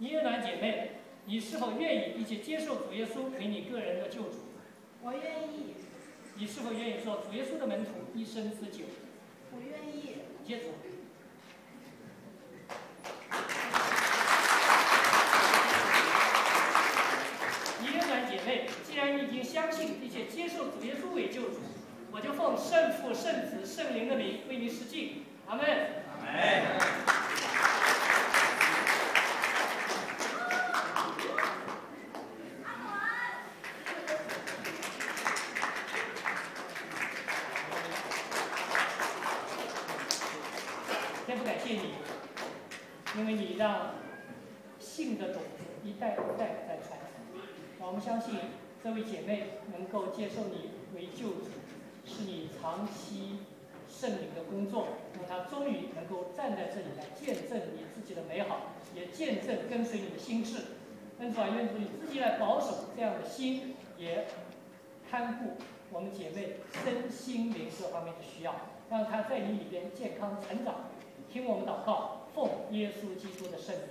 尼约兰姐妹，你是否愿意并且接受主耶稣为你个人的救主？我愿意，你是否愿意做主耶稣的门徒，一生之久？我愿意。接着。尼约兰姐妹，既然你已经相信并且接受主耶稣为救主，我就奉圣父、圣子、圣灵的名为你施敬。阿门。先不感谢你，因为你让信的种子一代一代在传承。我们相信这位姐妹能够接受你为救主，是你长期圣灵的工作，让她终于能够站在这里来见证你自己的美好，也见证跟随你的心智。恩主啊，愿主你自己来保守这样的心，也看顾我们姐妹身心灵各方面的需要，让她在你里边健康成长。听我们祷告，奉耶稣基督的圣名。